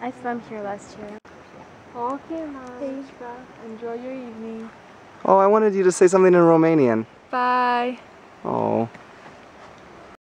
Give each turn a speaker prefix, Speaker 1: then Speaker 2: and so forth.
Speaker 1: I swam here last year.
Speaker 2: Okay, Mom. Enjoy your evening.
Speaker 3: Oh, I wanted you to say something in Romanian.
Speaker 2: Bye.
Speaker 3: Oh.